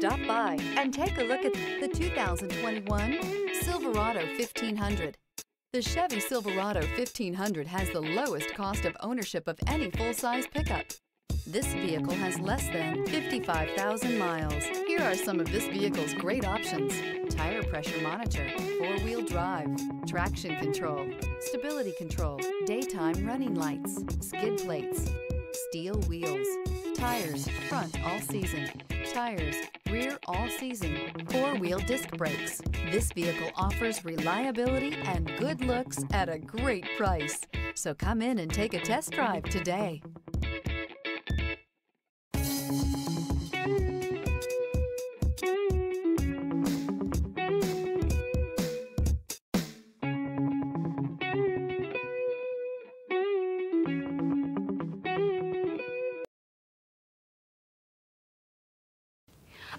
Stop by and take a look at the 2021 Silverado 1500. The Chevy Silverado 1500 has the lowest cost of ownership of any full-size pickup. This vehicle has less than 55,000 miles. Here are some of this vehicle's great options. Tire pressure monitor, four-wheel drive, traction control, stability control, daytime running lights, skid plates, steel tires, front all season, tires, rear all season, four-wheel disc brakes. This vehicle offers reliability and good looks at a great price. So come in and take a test drive today.